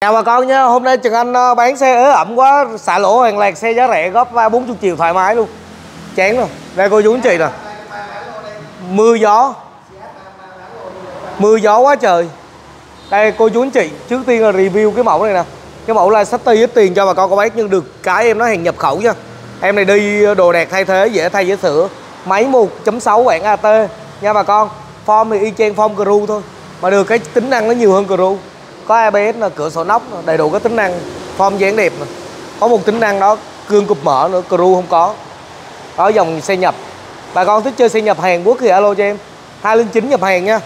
Chào bà con nhé, hôm nay Trần Anh ờ, bán xe ế ẩm quá, xả lỗ hàng loạt xe giá rẻ góp ờ, 3 40 triệu thoải mái luôn. Chán rồi Đây cô chú anh chị nè. Mưa gió. Mưa gió quá trời. Đây cô chú anh chị, trước tiên là review cái mẫu này nè. Cái mẫu là sắp ít tiền cho bà con có bác nhưng được cái em nó hàng nhập khẩu nha. Em này đi đồ đẹp thay thế, dễ thay dễ sửa. Máy 1.6 bản AT nha bà con. Form thì y chang form Crew thôi. Mà được cái tính năng nó nhiều hơn Crew có ABS là cửa sổ nóc đầy đủ các tính năng form dáng đẹp có một tính năng đó cương cụp mở nữa crew không có. Ở dòng xe nhập. Bà con thích chơi xe nhập Hàn Quốc thì alo cho em. 209 nhập hàng nha.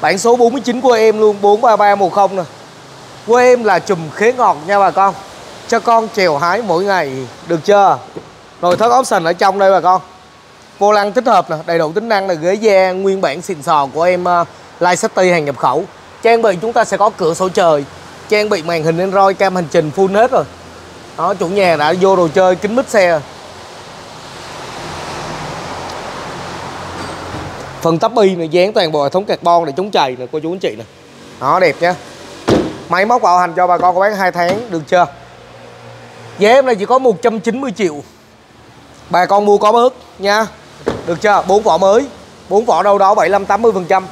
Bản số 49 của em luôn 43310 nè. Của em là chùm khế ngọt nha bà con. Cho con trèo hái mỗi ngày được chưa? Rồi thất option ở trong đây bà con. Vô lăng tích hợp nè đầy đủ tính năng là ghế da nguyên bản xịn sò của em uh, Lai City hàng nhập khẩu trang bị chúng ta sẽ có cửa sổ trời. Trang bị màn hình Android cam hành trình full hết rồi. Đó, chủ nhà đã vô đồ chơi kính mít xe. Phần tắp bi này dán toàn bộ hệ thống carbon để chống chày nè, cô chú anh chị nè. Đó, đẹp nhá. Máy móc bảo hành cho bà con có bán 2 tháng, được chưa? Giá em này chỉ có 190 triệu. Bà con mua có bớt nha. Được chưa? Bốn vỏ mới. Bốn vỏ đâu đó 75 80 phần trăm.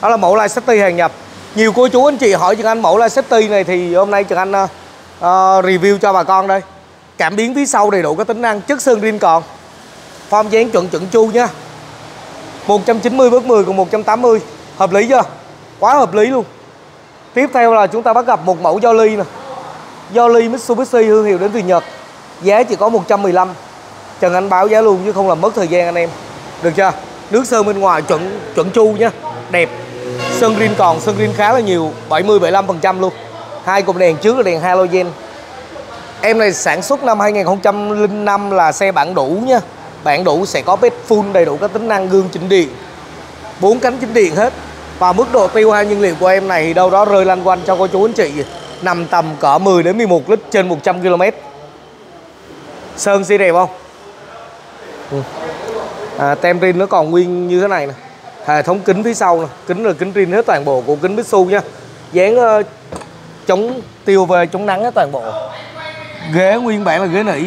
Đó là mẫu Light City hàng nhập nhiều cô chú anh chị hỏi Trần Anh mẫu là safety này thì hôm nay Trần Anh uh, review cho bà con đây. Cảm biến phía sau đầy đủ các tính năng chất sơn rin còn. Form dáng chuẩn chuẩn chu nha 190 bước 10 cùng 180 hợp lý chưa? Quá hợp lý luôn. Tiếp theo là chúng ta bắt gặp một mẫu do ly nè. Do ly Mitsubishi thương hiệu đến từ Nhật. Giá chỉ có 115 Trần Anh báo giá luôn chứ không làm mất thời gian anh em. Được chưa? Nước sơn bên ngoài chuẩn chuẩn chu nha đẹp sơn rin còn sơn rin khá là nhiều 70 75 phần trăm luôn. Hai cụm đèn trước là đèn halogen. Em này sản xuất năm 2005 là xe bản đủ nha. Bản đủ sẽ có bed full đầy đủ các tính năng gương chỉnh điện bốn cánh chỉnh điện hết. Và mức độ tiêu hao nhiên liệu của em này thì đâu đó rơi lanh quanh cho cô chú anh chị. Nằm tầm cỡ 10 đến 11 lít trên 100 km sơn xe đẹp không? Ừ. à, tem rin nó còn nguyên như thế này nè hệ thống kính phía sau nè. Kính là kính rin hết toàn bộ của kính Mitsu nha. Dán uh, chống tiêu về chống nắng hết toàn bộ. Ghế nguyên bản là ghế nỉ.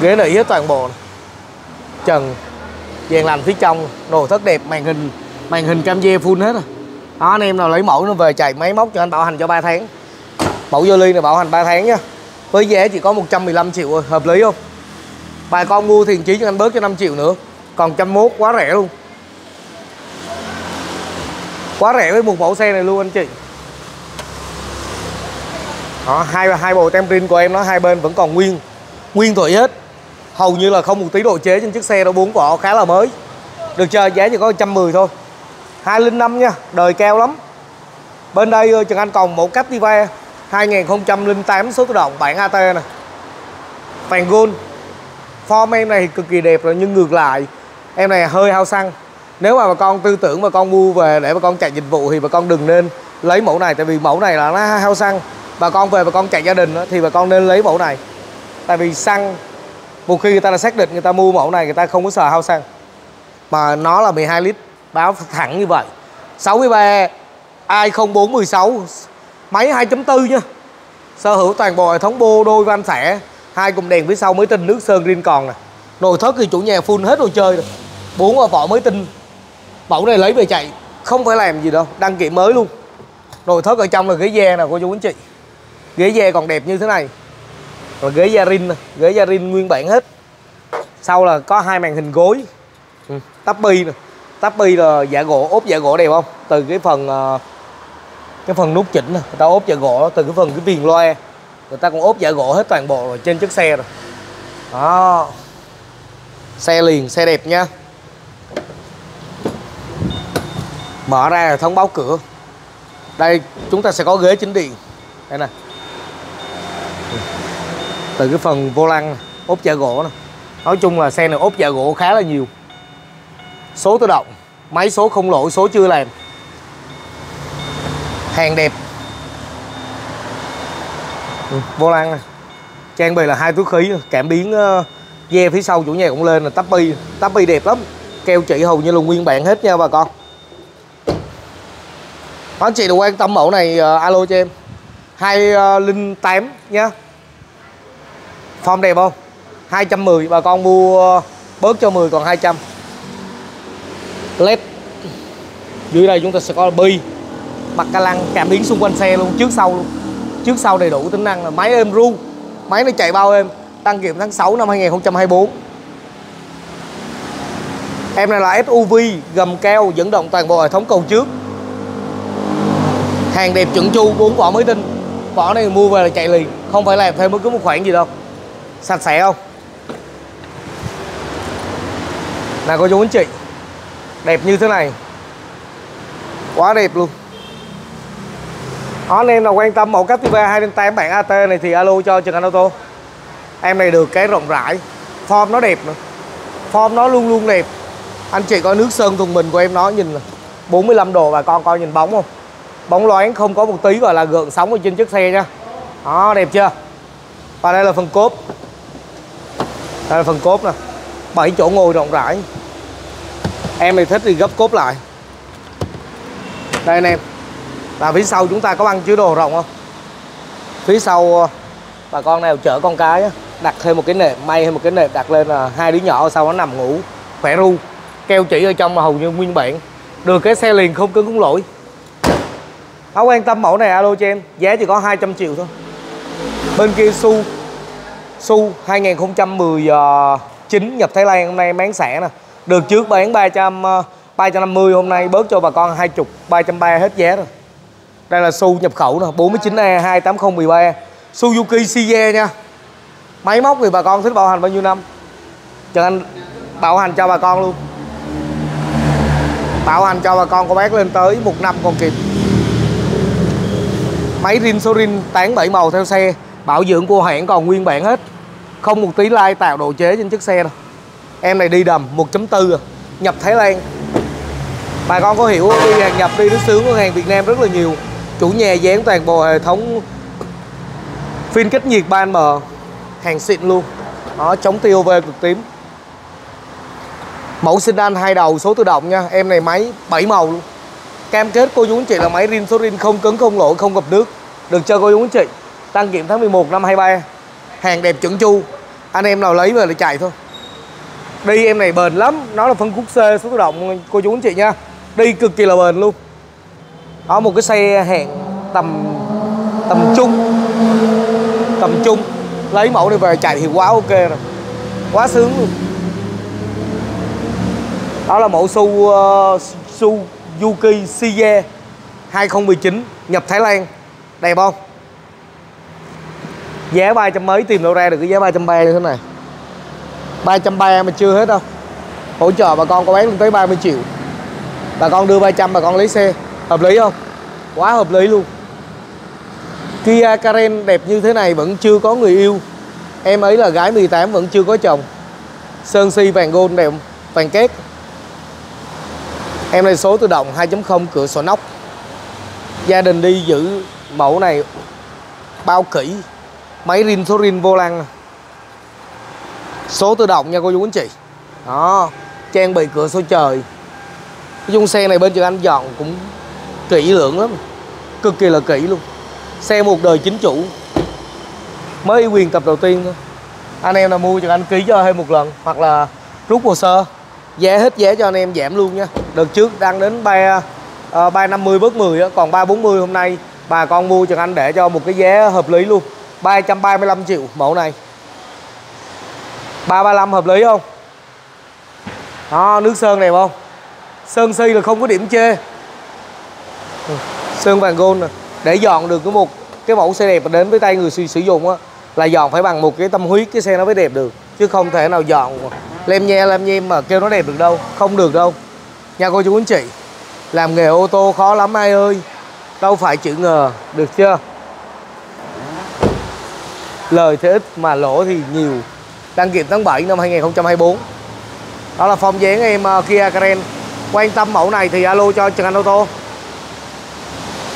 Ghế nỉ hết toàn bộ trần dàn làm phía trong đồ thất đẹp màn hình màn hình cam dê full hết rồi đó anh em nào lấy mẫu nó về chạy máy móc cho anh bảo hành cho 3 tháng. Mẫu vô ly này bảo hành 3 tháng nha. Với giá chỉ có 115 triệu thôi hợp lý không? Bà con mua thì chí cho anh bớt cho 5 triệu nữa. Còn trăm mốt quá rẻ luôn quá rẻ với một mẫu xe này luôn anh chị. Đó, hai hai bộ tem pin của em nó hai bên vẫn còn nguyên nguyên tuổi hết. Hầu như là không một tí độ chế trên chiếc xe đó bốn vỏ khá là mới. Được chưa giá chỉ có 110 thôi. 205 nha đời cao lắm. Bên đây ờ, Trần Anh còn một Captiva 2008 số tự động bản AT nè. Phàn Gold. Form em này cực kỳ đẹp rồi nhưng ngược lại Em này hơi hao xăng nếu mà bà con tư tưởng, bà con mua về để bà con chạy dịch vụ thì bà con đừng nên lấy mẫu này, tại vì mẫu này là nó hao xăng. Bà con về bà con chạy gia đình thì bà con nên lấy mẫu này. Tại vì xăng, một khi người ta đã xác định người ta mua mẫu này, người ta không có sợ hao xăng. Mà nó là 12 lít, báo thẳng như vậy. 63 i0416 máy 2.4 nha. Sở hữu toàn bộ hệ thống bô, đôi van xẻ hai cụm đèn phía sau mới tinh nước sơn, green còn nè. Nồi thất thì chủ nhà full hết đồ chơi rồi. Bốn vỏ mới tinh mẫu này lấy về chạy. Không phải làm gì đâu đăng kiểm mới luôn. Rồi thớt ở trong là ghế da nè cô chú anh chị. Ghế da còn đẹp như thế này. Rồi ghế da rin ghế da rin nguyên bản hết. Sau là có hai màn hình gối. Ừ. tắp bi nè. Tắp bi là dạ gỗ ốp dạ gỗ đẹp không? Từ cái phần ờ, cái phần nút chỉnh nè người ta ốp dạ gỗ từ cái phần cái viền loa. Người ta cũng ốp dạ gỗ hết toàn bộ rồi trên chiếc xe rồi. Đó. Xe liền xe đẹp nha mở ra là thông báo cửa. Đây chúng ta sẽ có ghế chính điện. Đây nè. Từ cái phần vô lăng ốp dạ gỗ nè. Nói chung là xe này ốp dạ gỗ khá là nhiều. Số tự động máy số không lỗi số chưa làm. Hàng đẹp. Ừ, vô lăng này. trang bị là hai túi khí cảm biến ờ, uh, ve phía sau chủ nhà cũng lên là tắp bi. Tắp bi đẹp lắm. Keo chỉ hầu như là nguyên bản hết nha bà con anh chị nào quan tâm mẫu này uh, alo cho em. 208 ờ, nhá. Form đẹp không? 210 bà con mua ờ, bớt cho 10 còn 200 LED. Dưới đây chúng ta sẽ có bi. Mặt ca lăng cảm biến xung quanh xe luôn trước sau luôn. Trước sau đầy đủ tính năng là máy êm ru. Máy nó chạy bao êm. Đăng kiểm tháng 6 năm 2024 em này là SUV gầm keo dẫn động toàn bộ hệ thống cầu trước hàng đẹp chuẩn chu bốn vỏ mới tinh vỏ này mua về là chạy liền không phải làm thêm bất cứ một khoản gì đâu. Sạch sẽ không? Là cô chú anh chị đẹp như thế này. Quá đẹp luôn. Đó, anh em nào quan tâm mẫu Captiva 208 bản AT này thì alo cho Trần Anh Ô tô. Em này được cái rộng rãi form nó đẹp nữa. Form nó luôn luôn đẹp. Anh chị coi nước sơn thùng bình của em nó nhìn là 45 độ và con coi nhìn bóng không? Bóng loáng không có một tí gọi là gợn sóng ở trên chiếc xe nha. Đó, đẹp chưa? Và đây là phần cốp. Đây là phần cốp nè. 7 chỗ ngồi rộng rãi. Em thì thích thì gấp cốp lại. Đây anh em. Là phía sau chúng ta có băng chứa đồ rộng không? Phía sau ờ, bà con nào chở con cái đặt thêm một cái nệm, may thêm một cái nệm, đặt lên là hai đứa nhỏ sau nó nằm ngủ, khỏe ru. Keo chỉ ở trong mà hầu như nguyên bản. Được cái xe liền không cứng cũng lỗi. Áo quan tâm mẫu này, alo cho em. Giá chỉ có 200 triệu thôi. Bên kia Su Su 2019 nhập Thái Lan, hôm nay bán sẻ nè. Được trước bán 300 350 ờ, hôm nay bớt cho bà con 20 330 hết giá rồi. Đây là Su nhập khẩu nè 49A 28013 Suzuki Size nha. Máy móc thì bà con thích bảo hành bao nhiêu năm? Trần Anh, bảo hành cho bà con luôn. Bảo hành cho bà con có bác lên tới một năm còn kịp. Máy rin số rin tán 7 màu theo xe. Bảo dưỡng của hãng còn nguyên bản hết. Không một tí lai tạo độ chế trên chiếc xe đâu. Em này đi đầm 1.4 à. Nhập Thái Lan. Bà con có hiểu đi hàng nhập, đi nước sướng của hàng Việt Nam rất là nhiều. Chủ nhà dán toàn bộ hệ thống Phim cách nhiệt 3M Hàng xịn luôn. Đó, chống tiêu về cực tím. Mẫu sedan hai đầu, số tự động nha. Em này máy 7 màu luôn. Cam kết cô chú anh chị là máy rin số rin không cứng không lỗi không gặp nước. Được chơi cô chú anh chị? Đăng kiểm tháng 11 năm 23 Hàng đẹp chuẩn chu. Anh em nào lấy về là chạy thôi. Đi em này bền lắm. Nó là phân khúc C số tự động cô chú anh chị nha. Đi cực kỳ là bền luôn. Đó một cái xe hẹn tầm tầm trung Tầm trung Lấy mẫu này về chạy thì quá ok rồi. Quá sướng luôn. Đó là mẫu su uh, su Yuki Size 2019 nhập Thái Lan. Đẹp không? Giá ba trăm mấy tìm đâu ra được cái giá ba trăm ba như thế này. Ba trăm ba mà chưa hết đâu. Hỗ trợ bà con có bán lên tới 30 triệu. Bà con đưa 300 bà con lấy xe. Hợp lý không? Quá hợp lý luôn. Kia Karen đẹp như thế này vẫn chưa có người yêu. Em ấy là gái 18 vẫn chưa có chồng. Sơn si vàng gold đẹp vàng két. Em đây số tự động 2.0 cửa sổ nóc. Gia đình đi giữ mẫu này bao kỹ Máy rin, số rin vô lăng. Số tự động nha cô chú anh chị. Đó, Trang bị cửa sổ trời. Cái dung xe này bên trường anh dọn cũng kỹ lưỡng lắm. Cực kỳ là kỹ luôn. Xe một đời chính chủ. Mới quyền tập đầu tiên thôi. Anh em nào mua cho anh ký cho thêm một lần Hoặc là rút hồ sơ. Giá hết giá cho anh em giảm luôn nha. Đợt trước đang đến 3, uh, 350 bớt 10 á, còn 340 hôm nay bà con mua cho anh để cho một cái giá hợp lý luôn. 335 triệu mẫu này. 335 hợp lý không? Đó nước sơn đẹp không? Sơn si là không có điểm chê. Ừ, sơn vàng gold nè. Để dọn được cái một cái mẫu xe đẹp đến với tay người sử dụng á là dọn phải bằng một cái tâm huyết cái xe nó mới đẹp được chứ không thể nào dọn lem nhe lem nhem mà kêu nó đẹp được đâu không được đâu. Nha cô chú anh chị làm nghề ô tô khó lắm ai ơi. Đâu phải chữ ngờ được chưa? Lời thì ít mà lỗ thì nhiều. Đăng kiểm tháng 7 năm 2024 đó là phong dáng em ờ, Kia Karen. Quan tâm mẫu này thì alo cho Trần Anh ô tô.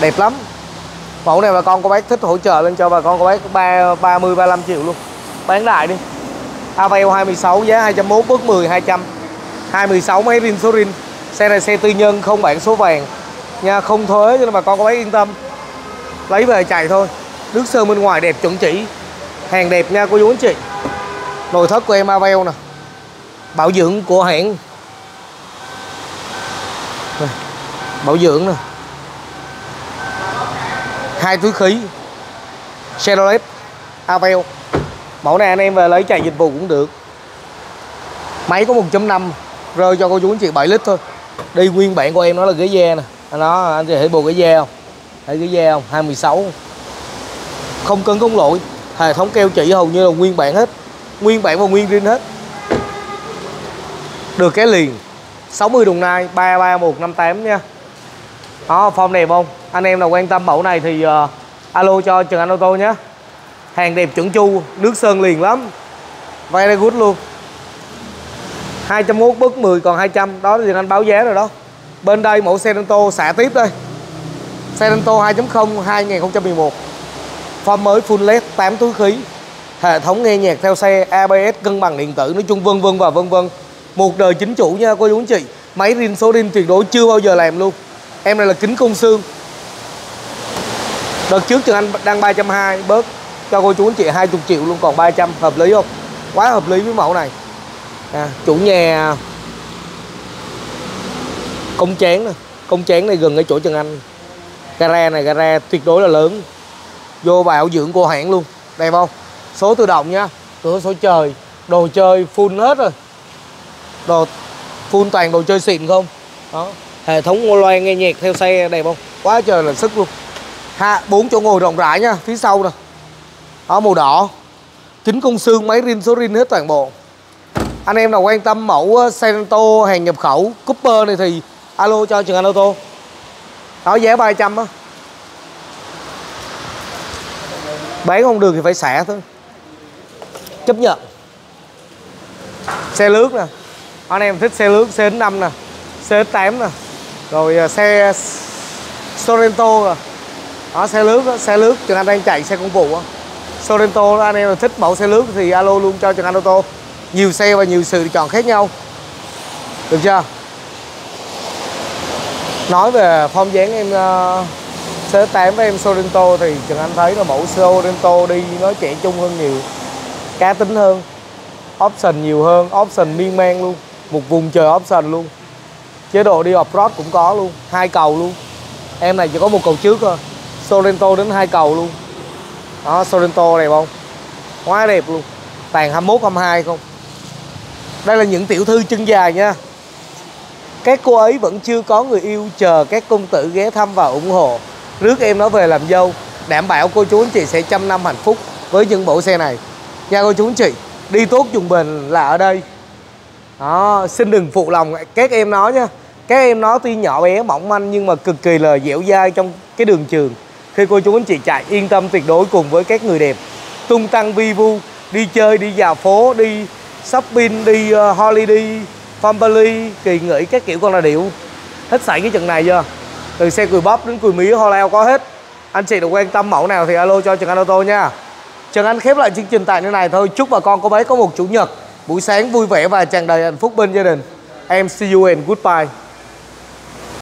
Đẹp lắm. Mẫu này bà con cô bác thích hỗ trợ lên cho bà con cô bác 3, 30 35 triệu luôn. Bán đại đi. Avel 26 giá 201 bước 10 200 26 máy rin, số rin. Xe này xe tư nhân, không bản số vàng. Nha, không thuế cho nên bà con có bác yên tâm. Lấy về chạy thôi. Nước sơn bên ngoài đẹp chuẩn chỉ. Hàng đẹp nha, cô chú anh chị. Nội thất của em Avel nè. Bảo dưỡng của hãng. Bảo dưỡng nè. Hai túi khí. Chevrolet Avel mẫu này anh em về lấy chạy dịch vụ cũng được. Máy có 1.5 rơi cho cô chú anh chị 7 lít thôi. Đi nguyên bản của em nó là ghế da nè. Nó anh chị thấy bộ ghế da không? Thấy ghế da không? 216 không cân không lỗi hệ thống keo chỉ hầu như là nguyên bản hết. Nguyên bản và nguyên riêng hết. Được cái liền. 60 đồng nai 33158 nha. Đó form đẹp không? Anh em nào quan tâm mẫu này thì uh, alo cho Trần Anh ô tô nhé hàng đẹp chuẩn chu, nước sơn liền lắm. Very good luôn. 201 bớt 10 còn 200 đó, thì anh báo giá rồi đó. Bên đây mẫu xe Sorento xả tiếp đây. Sorento 2.0 2011 form mới full led 8 túi khí. Hệ thống nghe nhạc theo xe ABS cân bằng điện tử, nói chung vân vân và vân vân. Một đời chính chủ nha, cô chú anh chị. Máy rin số rin tuyệt đối chưa bao giờ làm luôn. Em này là kính công xương. Đợt trước trường anh đang 320 bớt cho cô chú anh chị 20 triệu luôn còn 300 hợp lý không? Quá hợp lý với mẫu này. À, chủ nhà công chén này. công chén này gần ở chỗ Trần Anh. Gara này gara tuyệt đối là lớn. Vô bảo dưỡng của hãng luôn. Đẹp không? Số tự động nha. Cửa sổ trời. Đồ chơi full hết rồi. Đồ full toàn đồ chơi xịn không? Đó. Hệ thống loa nghe nhạc theo xe đẹp không? Quá trời là sức luôn. Ha bốn chỗ ngồi rộng rãi nha. Phía sau nè đó màu đỏ. Chính công xương máy rin số rin hết toàn bộ. Anh em nào quan tâm mẫu ờ, Sorento hàng nhập khẩu Cooper này thì alo cho Trường Anh ô tô. Đó giá 300 á. Bán không được thì phải xả thôi. Chấp nhận. Xe lướt nè. Anh em thích xe lướt CX5 nè CX8 nè. Rồi ờ, xe Sorento nè. Đó xe lướt đó, xe lướt Trường Anh đang chạy xe công vụ á. Sorento anh em thích mẫu xe lướt thì alo luôn cho Trần Anh ô tô. Nhiều xe và nhiều sự chọn khác nhau. Được chưa? Nói về phong dáng em ờ, uh, C8 với em Sorento thì Trường Anh thấy là mẫu Sorento đi nó trẻ trung hơn nhiều cá tính hơn option nhiều hơn option miên man luôn một vùng trời option luôn. Chế độ đi off-road cũng có luôn hai cầu luôn. Em này chỉ có một cầu trước thôi Sorento đến hai cầu luôn đó Sorento đẹp không? Quá đẹp luôn. Tàn 21 22 không? Đây là những tiểu thư chân dài nha. Các cô ấy vẫn chưa có người yêu, chờ các công tử ghé thăm và ủng hộ. Rước em nó về làm dâu, đảm bảo cô chú anh chị sẽ trăm năm hạnh phúc với những bộ xe này. Nha cô chú anh chị, đi tốt dùng bền là ở đây. Đó, xin đừng phụ lòng các em nó nha. Các em nó tuy nhỏ bé, mỏng manh nhưng mà cực kỳ là dẻo dai trong cái đường trường khi cô chú anh chị chạy yên tâm tuyệt đối cùng với các người đẹp. Tung tăng vi vu đi chơi đi dạo phố đi shopping đi uh, holiday family kỳ nghỉ các kiểu con là điệu. Thích sảy cái trận này chưa? Từ xe cùi bắp đến cùi mía ho leo có hết. Anh chị được quan tâm mẫu nào thì alo cho Trần Anh ô tô nha. Trần Anh khép lại chương trình tại nơi này thôi. Chúc bà con cô bé có một chủ nhật buổi sáng vui vẻ và tràn đầy hạnh phúc bên gia đình. Em see you and goodbye.